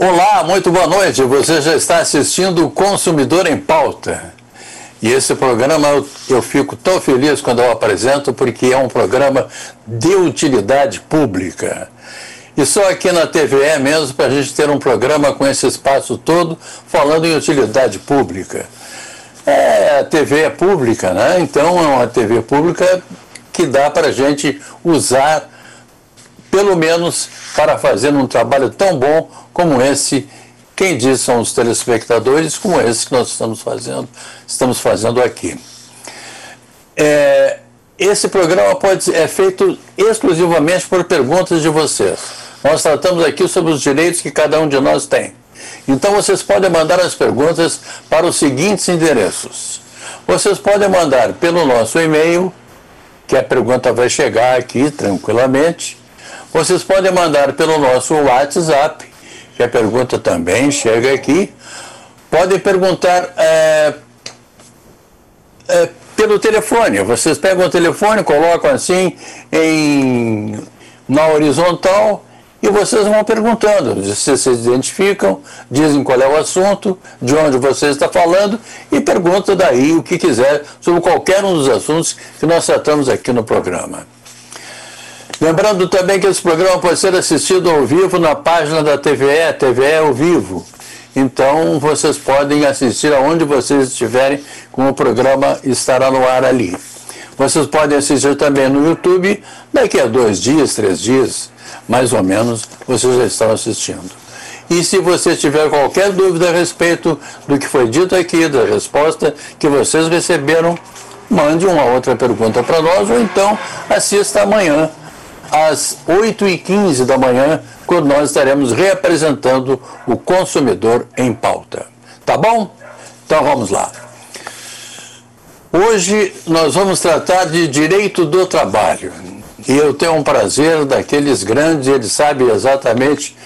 Olá, muito boa noite. Você já está assistindo o Consumidor em Pauta. E esse programa eu, eu, fico tão feliz quando eu apresento porque é um programa de utilidade pública. E só aqui na TVE mesmo para a gente ter um programa com esse espaço todo falando em utilidade pública. É, a TV é pública, né? Então é uma TV pública que dá para a gente usar, pelo menos para fazer um trabalho tão bom como esse quem diz são os telespectadores, como esse que nós estamos fazendo, estamos fazendo aqui. É, esse programa pode é feito exclusivamente por perguntas de vocês. Nós tratamos aqui sobre os direitos que cada um de nós tem. Então vocês podem mandar as perguntas para os seguintes endereços. Vocês podem mandar pelo nosso e-mail, que a pergunta vai chegar aqui tranquilamente. Vocês podem mandar pelo nosso WhatsApp, que a pergunta também chega aqui. Podem perguntar é, é, pelo telefone. Vocês pegam o telefone, colocam assim em, na horizontal e vocês vão perguntando. Vocês se identificam, dizem qual é o assunto, de onde você está falando e pergunta daí o que quiser sobre qualquer um dos assuntos que nós tratamos aqui no programa. Lembrando também que esse programa pode ser assistido ao vivo na página da TVE, TVE ao vivo. Então vocês podem assistir aonde vocês estiverem, com o programa estará no ar ali. Vocês podem assistir também no YouTube, daqui a dois dias, três dias, mais ou menos, vocês já estão assistindo. E se você tiver qualquer dúvida a respeito do que foi dito aqui, da resposta que vocês receberam, mande uma outra pergunta para nós ou então assista amanhã às 8h15 da manhã, quando nós estaremos reapresentando o consumidor em pauta. Tá bom? Então vamos lá. Hoje nós vamos tratar de direito do trabalho. E eu tenho um prazer daqueles grandes, ele sabe exatamente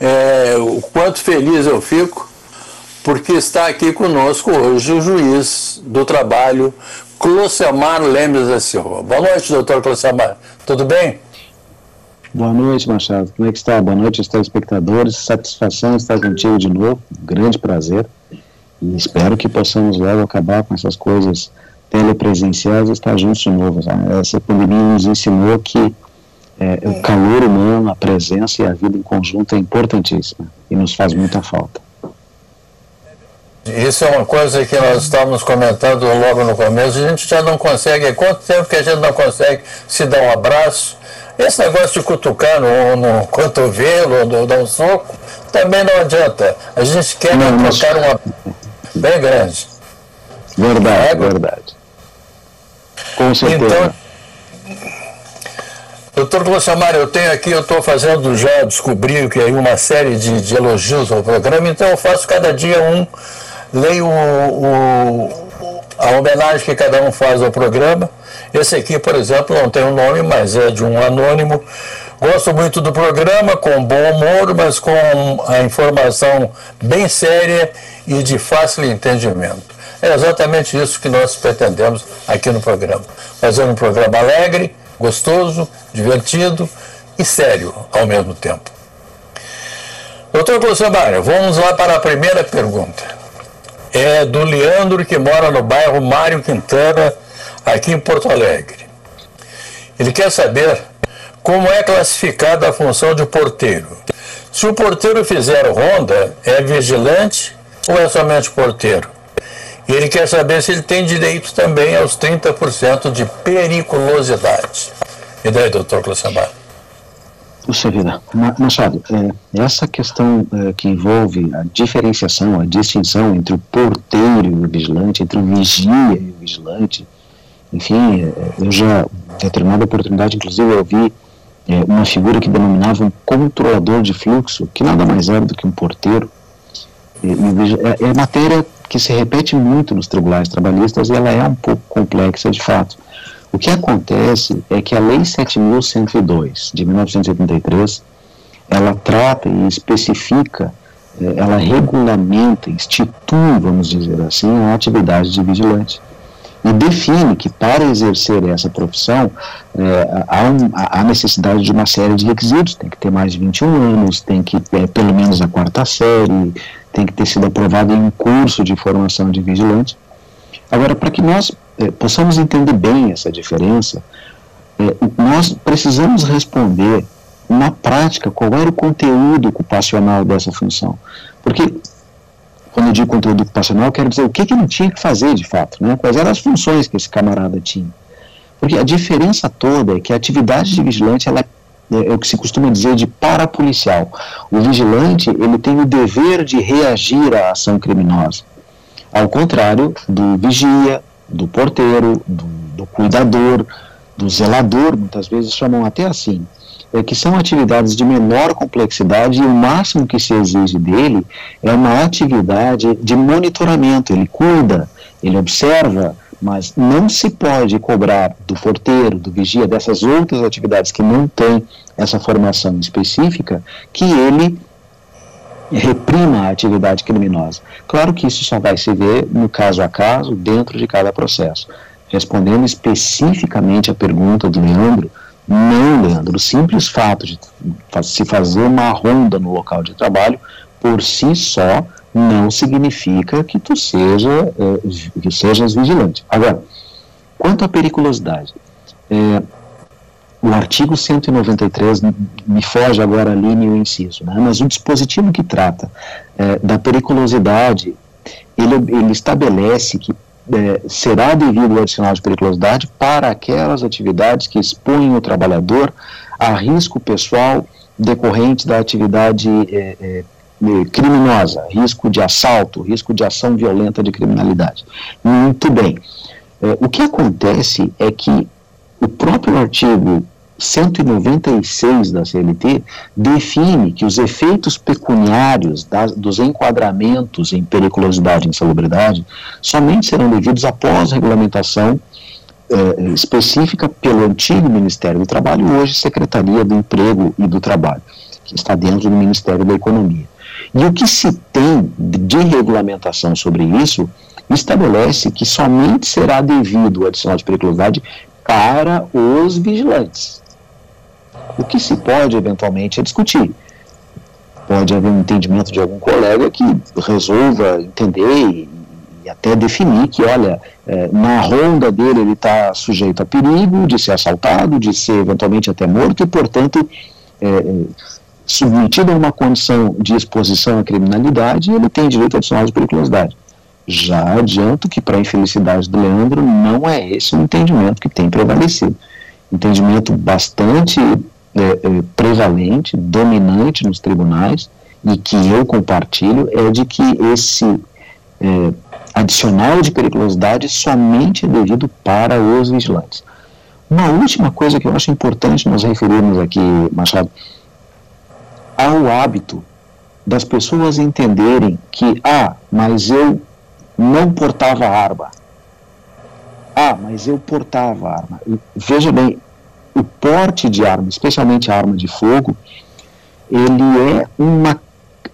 é, o quanto feliz eu fico, porque está aqui conosco hoje o juiz do trabalho, Clocemar Lemes da Silva. Boa noite, doutor Clocemar. Tudo bem? Boa noite, Machado. Como é que está? Boa noite aos telespectadores. Satisfação estar contigo de novo. Grande prazer. E espero que possamos logo acabar com essas coisas telepresenciais e estar juntos de novo. Essa pandemia nos ensinou que é, o calor humano, a presença e a vida em conjunto é importantíssima e nos faz muita falta. Isso é uma coisa que nós estávamos comentando logo no começo. A gente já não consegue. Quanto tempo que a gente não consegue se dar um abraço? Esse negócio de cutucar no, no cotovelo, no, dar um soco, também não adianta. A gente quer não, mas... trocar uma bem grande. Verdade, é, verdade. Com certeza. Então, doutor Glossamar, eu tenho aqui, eu estou fazendo já, descobri que aí uma série de, de, elogios ao programa, então eu faço cada dia um, leio o, o a homenagem que cada um faz ao programa. Esse aqui, por exemplo, não tem um nome, mas é de um anônimo. Gosto muito do programa, com bom humor, mas com a informação bem séria e de fácil entendimento. É exatamente isso que nós pretendemos aqui no programa. Fazer um programa alegre, gostoso, divertido e sério ao mesmo tempo. Doutor Clocemar, vamos lá para a primeira pergunta é do Leandro, que mora no bairro Mário Quintana, aqui em Porto Alegre. Ele quer saber como é classificada a função de porteiro. Se o porteiro fizer ronda, é vigilante ou é somente porteiro? E ele quer saber se ele tem direito também aos 30% de periculosidade. E daí, doutor Classamar? Puxa vida, Machado, essa questão é, que envolve a diferenciação, a distinção entre o porteiro e o vigilante, entre o vigia e o vigilante, enfim, é, eu já, em determinada oportunidade, inclusive, eu vi é, uma figura que denominava um controlador de fluxo, que nada mais era do que um porteiro. É matéria que se repete muito nos tribunais trabalhistas e ela é um pouco complexa de fato. O que acontece é que a Lei 7.102, de 1983, ela trata e especifica, eh, ela regulamenta, institui, vamos dizer assim, a atividade de vigilante. e define que para exercer essa profissão é, há, um, há, necessidade de uma série de requisitos, tem que ter mais de 21 anos, tem que é, pelo menos a quarta série, tem que ter sido aprovado em um curso de formação de vigilante. Agora, para que nós é, possamos entender bem essa diferença, é, nós precisamos responder na prática qual era o conteúdo ocupacional dessa função. Porque quando eu digo conteúdo ocupacional, quero dizer o que, que ele tinha que fazer de fato, né? quais eram as funções que esse camarada tinha. Porque a diferença toda é que a atividade de vigilante ela é, é o que se costuma dizer de parapolicial. O vigilante ele tem o dever de reagir à ação criminosa. Ao contrário do vigia, do porteiro, do, do cuidador, do zelador, muitas vezes chamam até assim é que são atividades de menor complexidade e o máximo que se exige dele é uma atividade de monitoramento. Ele cuida, ele observa, mas não se pode cobrar do porteiro, do vigia, dessas outras atividades que não têm essa formação específica, que ele reprima a atividade criminosa. Claro que isso só vai se ver no caso a caso, dentro de cada processo. Respondendo especificamente à pergunta do Leandro, não, Leandro. O simples fato de se fazer uma ronda no local de trabalho, por si só, não significa que tu seja, é, que sejas vigilante. Agora, quanto à periculosidade, é, o artigo 193 me foge agora a linha e o inciso, né? mas o dispositivo que trata é, da periculosidade, ele, ele estabelece que é, será devido o adicional de periculosidade para aquelas atividades que expõem o trabalhador a risco pessoal decorrente da atividade é, é, é, criminosa, risco de assalto, risco de ação violenta de criminalidade. Muito bem. É, o que acontece é que o próprio artigo 196 da CLT define que os efeitos pecuniários dos enquadramentos em periculosidade e insalubridade somente serão devidos após regulamentação eh, específica pelo antigo Ministério do Trabalho, hoje Secretaria do Emprego e do Trabalho, que está dentro do Ministério da Economia. E o que se tem de regulamentação sobre isso estabelece que somente será devido o adicional de periculosidade para os vigilantes. O que se pode eventualmente é discutir. Pode haver um entendimento de algum colega que resolva entender e, até definir que, olha, é, na ronda dele ele está sujeito a perigo de ser assaltado, de ser eventualmente até morto e, portanto, é, é submetido a uma condição de exposição à criminalidade, ele tem direito adicional de periculosidade. Já adianto que, para a infelicidade do Leandro, não é esse o entendimento que tem prevalecido. Entendimento bastante é, é, prevalente, dominante nos tribunais, e que eu compartilho, é de que esse é, adicional de periculosidade somente é devido para os vigilantes. Uma última coisa que eu acho importante nós referirmos aqui, Machado, ao hábito das pessoas entenderem que, ah, mas eu não portava arma. Ah, mas eu portava arma. Veja bem, o porte de arma, especialmente a arma de fogo, ele é uma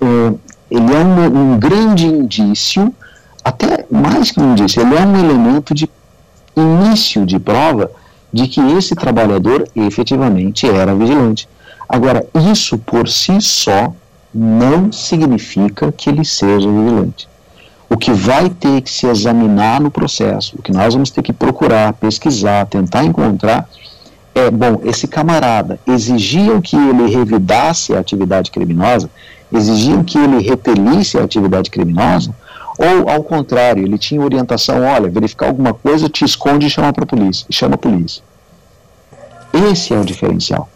uh, ele é um, um, grande indício, até mais que um indício, ele é um elemento de início de prova de que esse trabalhador efetivamente era vigilante. Agora, isso por si só não significa que ele seja vigilante. O que vai ter que se examinar no processo, o que nós vamos ter que procurar, pesquisar, tentar encontrar, é, bom, esse camarada exigiam que ele revidasse a atividade criminosa, exigiam que ele repelisse a atividade criminosa, ou ao contrário, ele tinha orientação, olha, verificar alguma coisa, te esconde e chama para a polícia, chama a polícia. Esse é o diferencial.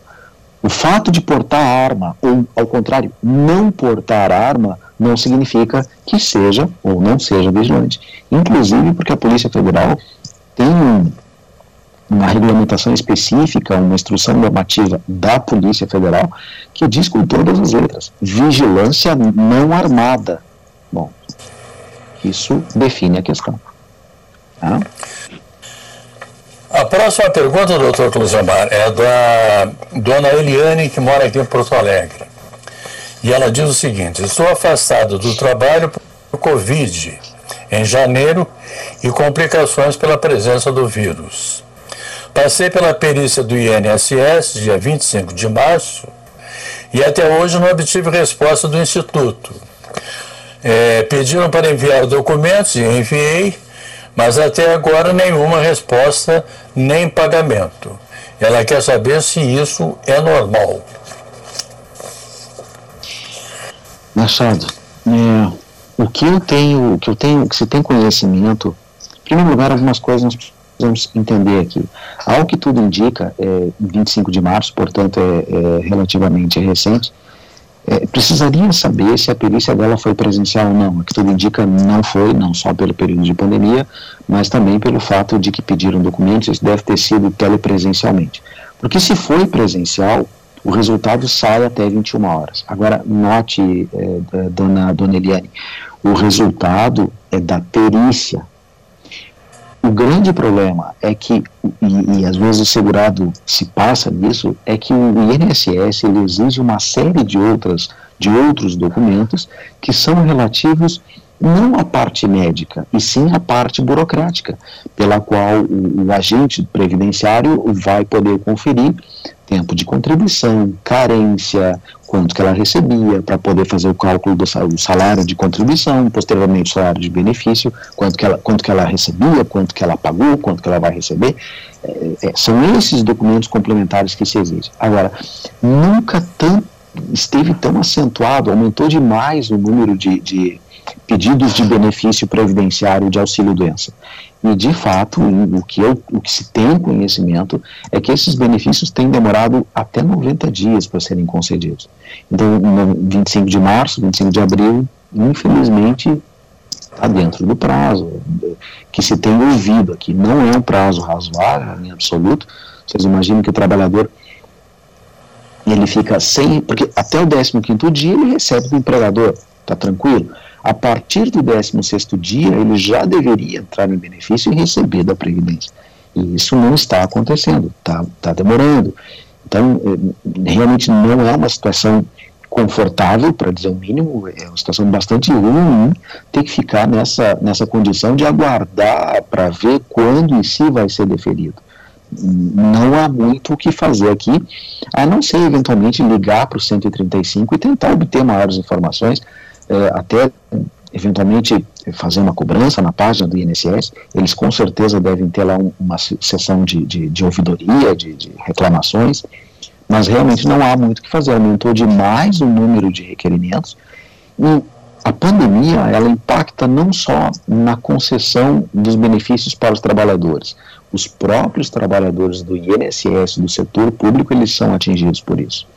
O fato de portar arma, ou ao contrário, não portar arma, não significa que seja ou não seja vigilante. Inclusive porque a Polícia Federal tem um uma regulamentação específica, uma instrução normativa da Polícia Federal que diz com todas as letras: vigilância não armada. Bom, isso define a questão. Tá? A próxima pergunta, doutor Cluzamar, é da dona Eliane, que mora aqui em Porto Alegre. E ela diz o seguinte: Estou afastado do trabalho por Covid em janeiro e complicações pela presença do vírus. Passei pela perícia do INSS, dia 25 de março, e até hoje não obtive resposta do Instituto. É, pediram para enviar documentos e enviei, mas até agora nenhuma resposta nem pagamento. Ela quer saber se isso é normal. Machado, é, o que eu tenho, o que eu tenho, que se tem conhecimento, em primeiro lugar, algumas coisas precisamos entender aqui. Ao que tudo indica, é, 25 de março, portanto, é, é relativamente recente, é, precisaria saber se a perícia dela foi presencial ou não. O que tudo indica não foi, não só pelo período de pandemia, mas também pelo fato de que pediram documentos, isso deve ter sido telepresencialmente. Porque se foi presencial, o resultado sai até 21 horas. Agora, note, é, dona, dona Eliane, o resultado é da perícia, o grande problema é que, e, e, às vezes o segurado se passa nisso, é que o INSS ele exige uma série de, outras, de outros documentos que são relativos não à parte médica, e sim à parte burocrática, pela qual o, o agente previdenciário vai poder conferir tempo de contribuição, carência, quanto que ela recebia, para poder fazer o cálculo do salário de contribuição, posteriormente o salário de benefício, quanto que ela, quanto que ela recebia, quanto que ela pagou, quanto que ela vai receber. É, é, são esses documentos complementares que se exigem. Agora, nunca esteve tão acentuado, aumentou demais o número de, de pedidos de benefício previdenciário de auxílio-doença. E, de fato, o que, eu, o que se tem conhecimento é que esses benefícios têm demorado até 90 dias para serem concedidos. Então, no 25 de março, 25 de abril, infelizmente, está dentro do prazo que se tem ouvido aqui. Não é um prazo razoável, em absoluto. Vocês imaginam que o trabalhador ele fica sem, porque até o 15º dia ele recebe do empregador, está tranquilo? A partir do 16º dia, ele já deveria entrar em benefício e receber da Previdência. E isso não está acontecendo, está tá demorando. Então, eh, realmente não é uma situação confortável, para dizer o mínimo, é uma situação bastante ruim ter que ficar nessa, nessa condição de aguardar para ver quando e se vai ser deferido. Não há muito o que fazer aqui, a não ser eventualmente ligar para o 135 e tentar obter maiores informações, é, até eventualmente fazer uma cobrança na página do INSS, eles com certeza devem ter lá um, uma sessão de, de, de ouvidoria, de, de, reclamações, mas realmente não há muito o que fazer, aumentou demais o número de requerimentos e a pandemia, ela impacta não só na concessão dos benefícios para os trabalhadores, os próprios trabalhadores do INSS, do setor público, eles são atingidos por isso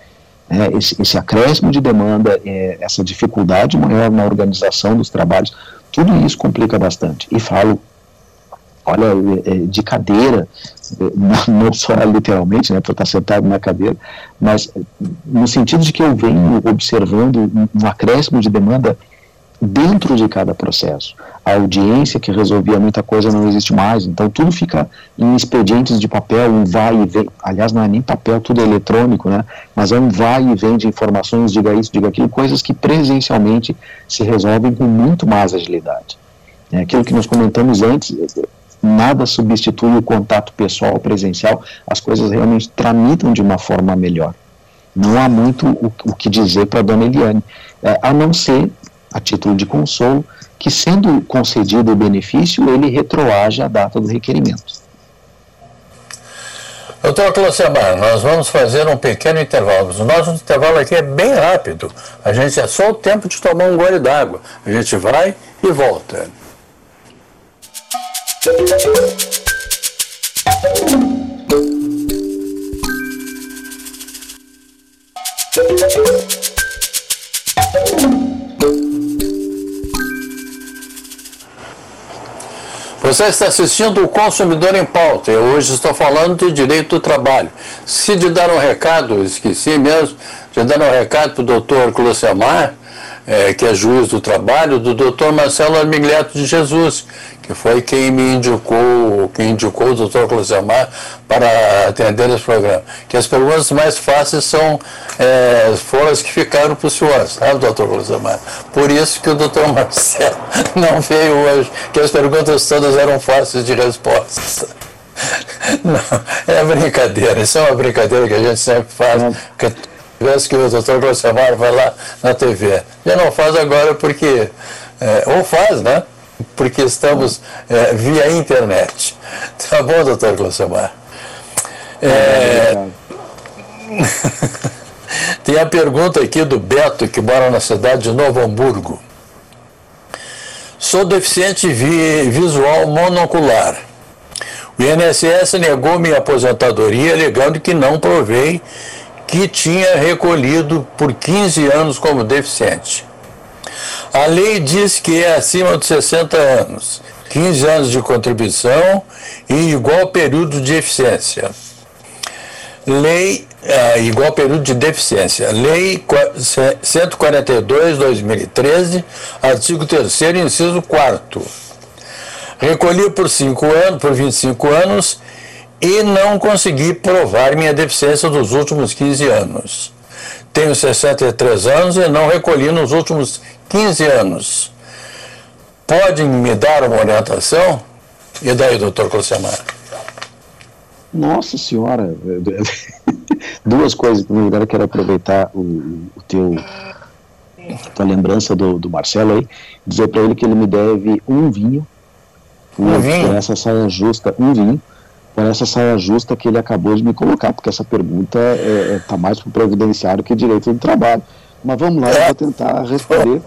é, esse, esse, acréscimo de demanda, é, essa dificuldade maior na organização dos trabalhos, tudo isso complica bastante. E falo, olha, é, é de cadeira, é, não só literalmente, né, para estar sentado na cadeira, mas no sentido de que eu venho observando um acréscimo de demanda dentro de cada processo. A audiência que resolvia muita coisa não existe mais, então tudo fica em expedientes de papel, um vai e vem. Aliás, não é nem papel, tudo é eletrônico, né? Mas é um vai e vem de informações, diga isso, diga aquilo, coisas que presencialmente se resolvem com muito mais agilidade. É aquilo que nós comentamos antes, nada substitui o contato pessoal presencial, as coisas realmente tramitam de uma forma melhor. Não há muito o, o que dizer para a dona Eliane, é, a não ser a título de consolo, que sendo concedido o benefício, ele retroage a data do requerimento. Doutor Clocemar, nós vamos fazer um pequeno intervalo. O nosso intervalo aqui é bem rápido. A gente é só o tempo de tomar um gole d'água. A gente vai e volta. Você está assistindo o Consumidor em Pauta. Eu hoje estou falando de direito do trabalho. Se de dar um recado, esqueci mesmo, de dar um recado para o doutor Clocemar, é, que é juiz do trabalho, do doutor Marcelo Armigliato de Jesus, que foi quem me indicou, quem indicou o doutor Closemar para atender esse programa. Que as perguntas mais fáceis são, é, foram as que ficaram para o senhor, sabe, doutor Closemar? Por isso que o doutor Marcelo não veio hoje, que as perguntas todas eram fáceis de resposta. Não, é brincadeira, isso é uma brincadeira que a gente sempre faz. Porque vez que o doutor Closemar vai lá na TV. Já não faz agora porque, é, ou faz, né? porque estamos é, via internet. Tá bom, doutor Clossamar? É... Tem a pergunta aqui do Beto, que mora na cidade de Novo Hamburgo. Sou deficiente vi visual monocular. O INSS negou minha aposentadoria, alegando que não provei que tinha recolhido por 15 anos como deficiente. A lei diz que é acima de 60 anos, 15 anos de contribuição e igual período de eficiência. Lei é, igual período de deficiência. Lei 142/2013, artigo 3 inciso 4 Recolhi por 5 anos, por 25 anos e não consegui provar minha deficiência dos últimos 15 anos. Tenho 63 anos e não recolhi nos últimos 15 anos. Podem me dar uma orientação? E daí, doutor Closemar? Nossa Senhora! Duas coisas. Em primeiro lugar, eu quero aproveitar o, o teu tua lembrança do, do Marcelo aí, dizer para ele que ele me deve um vinho, um vinho? essa saia justa, um vinho, por essa saia justa que ele acabou de me colocar, porque essa pergunta está é, é, tá mais para o providenciário que direito do trabalho. Mas vamos lá, eu vou tentar responder.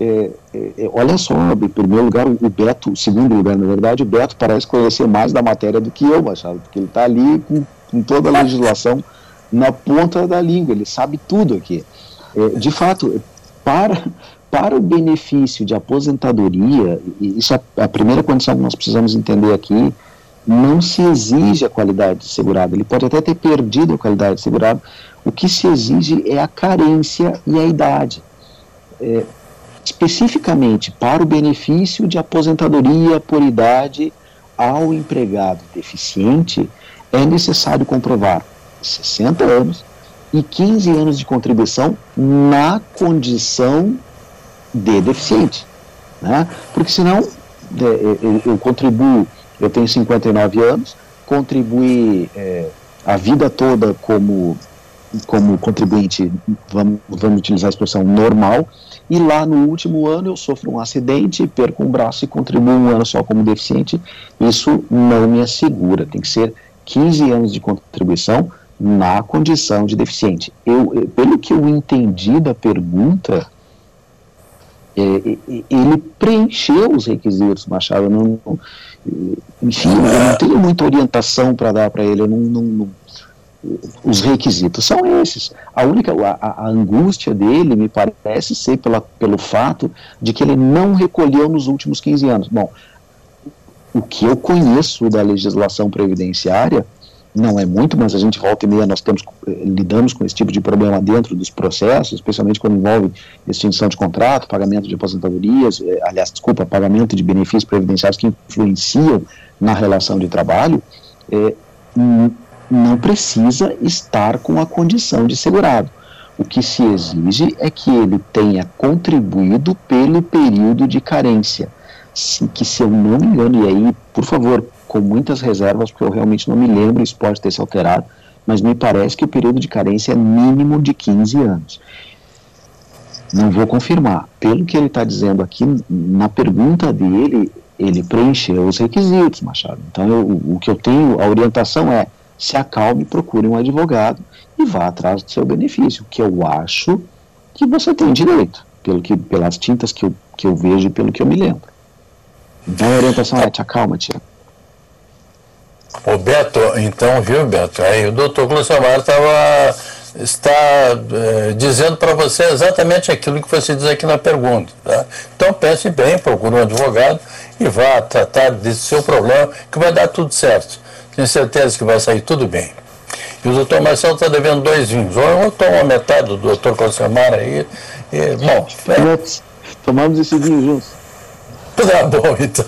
É, é, é, olha só, em primeiro lugar, o Beto, segundo lugar, na verdade, o Beto parece conhecer mais da matéria do que eu, Machado, porque ele está ali com, com, toda a legislação na ponta da língua, ele sabe tudo aqui. É, de fato, para, para o benefício de aposentadoria, isso é a primeira condição que nós precisamos entender aqui, não se exige a qualidade de segurado, ele pode até ter perdido a qualidade de segurado, o que se exige é a carência e a idade. É, especificamente para o benefício de aposentadoria por idade ao empregado deficiente, é necessário comprovar 60 anos e 15 anos de contribuição na condição de deficiente. Né? Porque senão é, é, eu contribuo, eu tenho 59 anos, contribuí é, a vida toda como, como contribuinte, vamos, vamos utilizar a expressão normal, e lá no último ano eu sofro um acidente, perco um braço e contribuo um ano só como deficiente, isso não me assegura, tem que ser 15 anos de contribuição na condição de deficiente. Eu, pelo que eu entendi da pergunta, ele preencheu os requisitos, Machado. Eu não, enfim, eu não tenho muita orientação para dar para ele. Não, não, os requisitos são esses. A única a, a, angústia dele me parece ser pela, pelo fato de que ele não recolheu nos últimos 15 anos. Bom, o que eu conheço da legislação previdenciária não é muito, mas a gente volta e meia nós temos eh, lidamos com esse tipo de problema dentro dos processos, especialmente quando envolve extinção de contrato, pagamento de aposentadorias, eh, aliás, desculpa, pagamento de benefícios previdenciários que influenciam na relação de trabalho. Eh, não precisa estar com a condição de segurado. O que se exige é que ele tenha contribuído pelo período de carência. Se, que, se eu não me engano, e aí, por favor, com muitas reservas, porque eu realmente não me lembro, isso pode ter se alterado, mas me parece que o período de carência é mínimo de 15 anos. Não vou confirmar. Pelo que ele está dizendo aqui, na pergunta dele, ele preencheu os requisitos, Machado. Então, eu, o que eu tenho, a orientação é se acalme, procure um advogado e vá atrás do seu benefício, que eu acho que você tem direito, pelo que, pelas tintas que eu, que eu vejo e pelo que eu me lembro. Então a orientação é te acalma, tia. Ô Beto, então, viu, Beto? Aí o doutor Glucemar estava está é, dizendo para você exatamente aquilo que você diz aqui na pergunta. Tá? Então pense bem, procure um advogado e vá tratar desse seu problema, que vai dar tudo certo. Tenho certeza que vai sair tudo bem. E o doutor Marcelo está devendo dois vinhos. Ou eu tomo a metade do doutor Consemar aí. E, bom, é. Tomamos esse vinho juntos. Tá bom, então.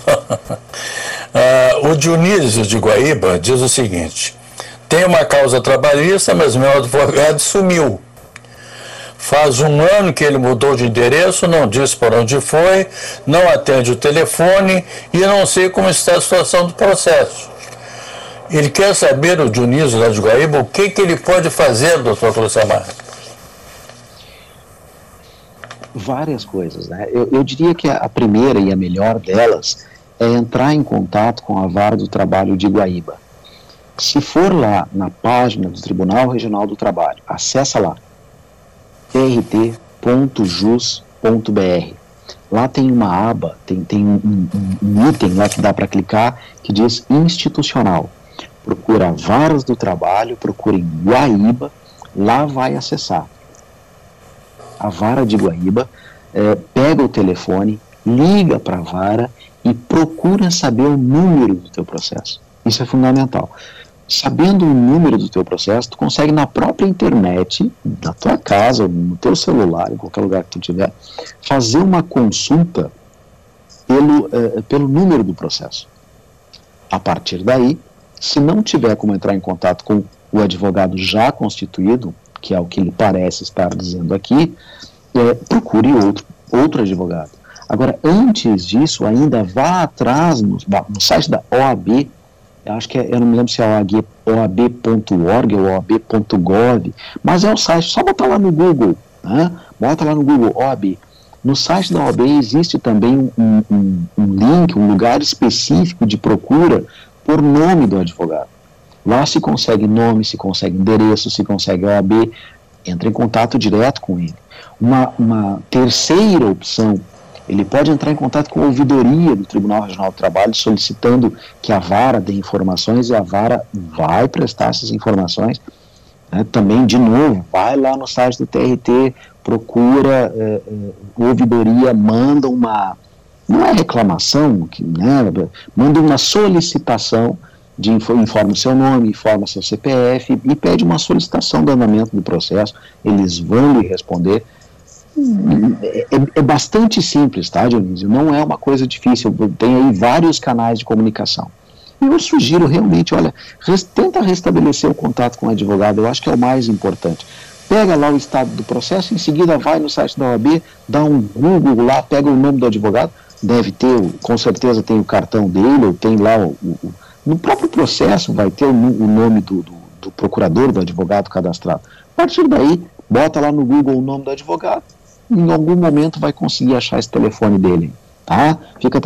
Ah, o Dionísio de Guaíba diz o seguinte: tem uma causa trabalhista, mas meu advogado sumiu. Faz um ano que ele mudou de endereço, não diz por onde foi, não atende o telefone e não sei como está a situação do processo. Ele quer saber, o Dionísio lá de Guaíba, o que, que ele pode fazer, doutor Crucemar? Várias coisas. Né? Eu, eu diria que a primeira e a melhor delas é entrar em contato com a Vara do Trabalho de Guaíba. Se for lá na página do Tribunal Regional do Trabalho, acessa lá, trt.jus.br. Lá tem uma aba, tem, tem um, um, um item lá que dá para clicar que diz institucional procura Varas do Trabalho, procura em Guaíba, lá vai acessar. A vara de Guaíba, é, pega o telefone, liga para a vara e procura saber o número do teu processo. Isso é fundamental. Sabendo o número do teu processo, tu consegue na própria internet, na tua casa, no teu celular, em qualquer lugar que tu tiver, fazer uma consulta pelo, é, pelo número do processo. A partir daí, se não tiver como entrar em contato com o advogado já constituído, que é o que ele parece estar dizendo aqui, é, procure outro, outro advogado. Agora, antes disso, ainda vá atrás no, no site da OAB, acho que é, eu não me lembro se é oab.org ou oab.gov, mas é o site, só botar lá no Google, né? bota lá no Google OAB. No site da OAB existe também um, um, um link, um lugar específico de procura por nome do advogado. Lá se consegue nome, se consegue endereço, se consegue OAB, entra em contato direto com ele. Uma, uma terceira opção, ele pode entrar em contato com a ouvidoria do Tribunal Regional do Trabalho solicitando que a vara dê informações e a vara vai prestar essas informações. Né? Também, de novo, vai lá no site do TRT, procura eh, eh, ouvidoria, manda uma, não é reclamação, que, né, manda uma solicitação de informa o seu nome, informa seu CPF e pede uma solicitação do andamento do processo, eles vão lhe responder. É, é, bastante simples, tá, Dionísio? Não é uma coisa difícil, tem aí vários canais de comunicação. E eu sugiro realmente, olha, res, tenta restabelecer o contato com o advogado, eu acho que é o mais importante. Pega lá o estado do processo, em seguida vai no site da OAB, dá um Google lá, pega o nome do advogado, deve ter, com certeza tem o cartão dele, ou tem lá o, o no próprio processo vai ter o, o nome do, do, do, procurador, do advogado cadastrado. A partir daí, bota lá no Google o nome do advogado, em algum momento vai conseguir achar esse telefone dele, tá? Fica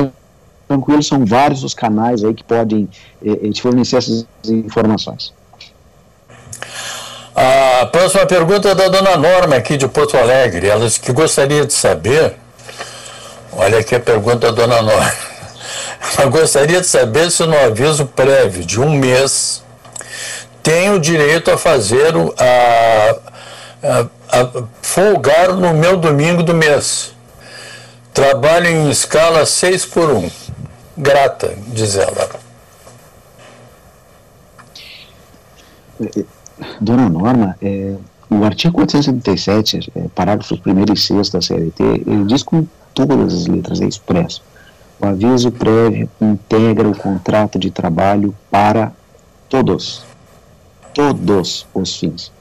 tranquilo, são vários os canais aí que podem eh, eh te fornecer essas informações. A próxima pergunta é da dona Norma, aqui de Porto Alegre. Ela que gostaria de saber Olha aqui a pergunta da dona Nora. Eu gostaria de saber se no aviso prévio de um mês tenho direito a fazer a, a, a folgar no meu domingo do mês. Trabalho em escala 6 por 1. Grata, diz ela. Dona Norma, é, o artigo 477, é, parágrafos 1 e 6 da CLT, ele diz com todas as letras, é expresso. O aviso prévio integra o contrato de trabalho para todos, todos os fins.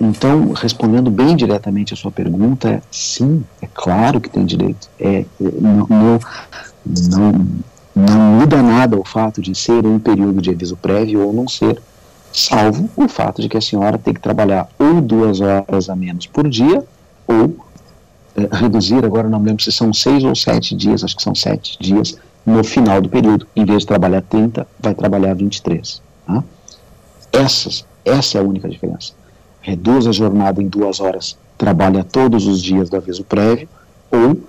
Então, respondendo bem diretamente a sua pergunta, é, sim, é claro que tem direito. É, não, não, não, não muda nada o fato de ser um período de aviso prévio ou não ser, salvo o fato de que a senhora tem que trabalhar ou duas horas a menos por dia ou é, reduzir, agora não me lembro se são seis ou sete dias, acho que são sete dias, no final do período. Em vez de trabalhar 30, vai trabalhar 23. Tá? Essas, essa é a única diferença. Reduz a jornada em duas horas, trabalha todos os dias do aviso prévio, ou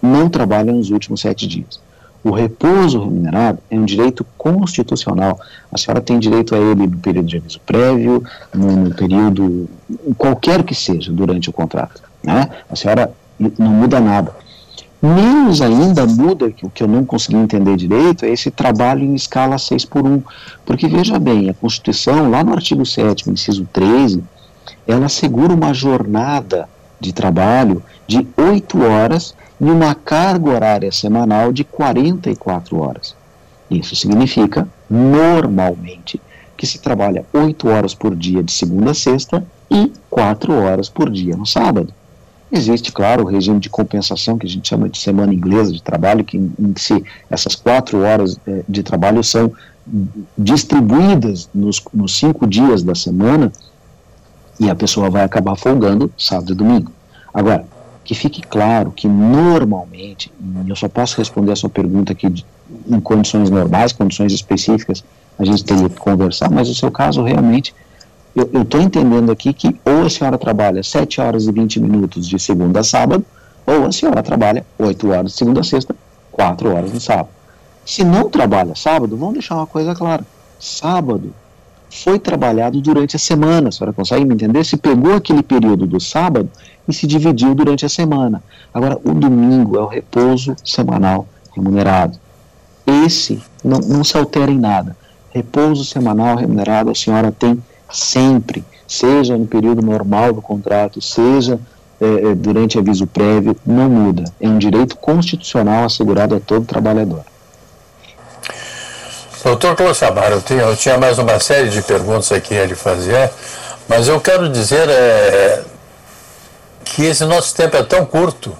não trabalha nos últimos sete dias. O repouso remunerado é um direito constitucional. A senhora tem direito a ele no período de aviso prévio, no, no período, qualquer que seja, durante o contrato. Né? A senhora não muda nada. Menos ainda muda, o que eu não consegui entender direito, é esse trabalho em escala 6 por 1. Porque veja bem, a Constituição, lá no artigo 7, inciso 13, ela assegura uma jornada de trabalho de 8 horas e uma carga horária semanal de 44 horas. Isso significa, normalmente, que se trabalha 8 horas por dia de segunda a sexta e 4 horas por dia no sábado. Existe, claro, o regime de compensação, que a gente chama de semana inglesa de trabalho, que em, em si essas quatro horas eh, de trabalho são distribuídas nos, nos cinco dias da semana e a pessoa vai acabar folgando sábado e domingo. Agora, que fique claro que normalmente, eu só posso responder a sua pergunta aqui em condições normais, condições específicas, a gente teria que conversar, mas o seu caso realmente, eu estou entendendo aqui que ou a senhora trabalha 7 horas e 20 minutos de segunda a sábado, ou a senhora trabalha 8 horas de segunda a sexta, 4 horas no sábado. Se não trabalha sábado, vamos deixar uma coisa clara. Sábado foi trabalhado durante a semana, a senhora consegue me entender? Se pegou aquele período do sábado e se dividiu durante a semana. Agora, o domingo é o repouso semanal remunerado. Esse não, não se altera em nada. Repouso semanal remunerado a senhora tem sempre, seja no período normal do contrato, seja é, durante aviso prévio, não muda. É um direito constitucional assegurado a todo trabalhador. Doutor Clossamar, eu tinha, eu tinha mais uma série de perguntas aqui a lhe fazer, mas eu quero dizer é, que esse nosso tempo é tão curto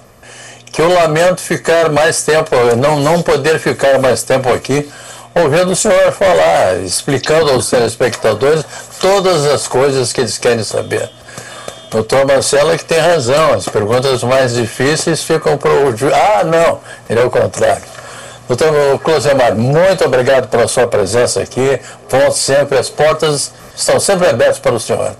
que eu lamento ficar mais tempo, não, não poder ficar mais tempo aqui ouvindo o senhor falar, explicando aos telespectadores todas as coisas que eles querem saber. Doutor Marcelo é que tem razão, as perguntas mais difíceis ficam para o. Ah, não, ele é o contrário. Doutor Closemar, muito obrigado pela sua presença aqui. Volte sempre, as portas estão sempre abertas para o senhor.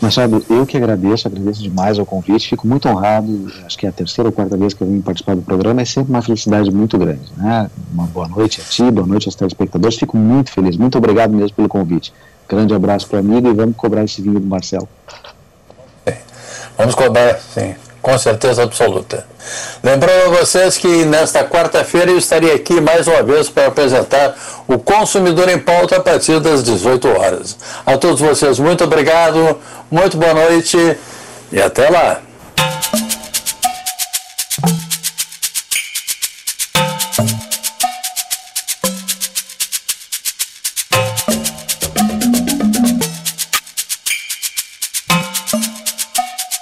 Machado, eu que agradeço, agradeço demais o convite, fico muito honrado, acho que é a terceira ou quarta vez que eu vim participar do programa, é sempre uma felicidade muito grande, né? Uma boa noite a ti, boa noite aos telespectadores, fico muito feliz, muito obrigado mesmo pelo convite. Grande abraço para o amigo e vamos cobrar esse vinho do Marcelo. Vamos cobrar, sim com certeza absoluta. Lembrando a vocês que nesta quarta-feira eu estarei aqui mais uma vez para apresentar o Consumidor em Pauta a partir das 18 horas. A todos vocês, muito obrigado, muito boa noite e até lá.